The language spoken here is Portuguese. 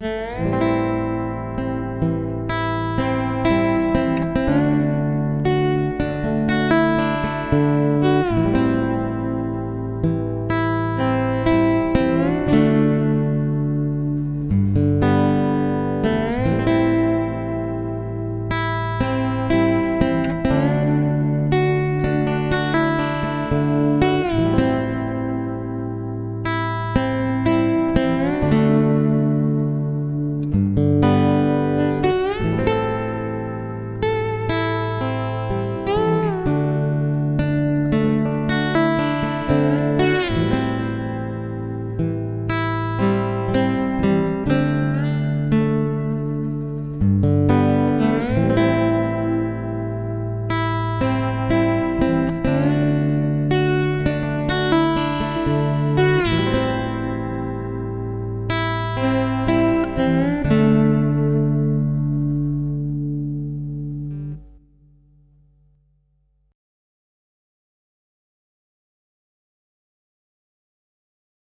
Música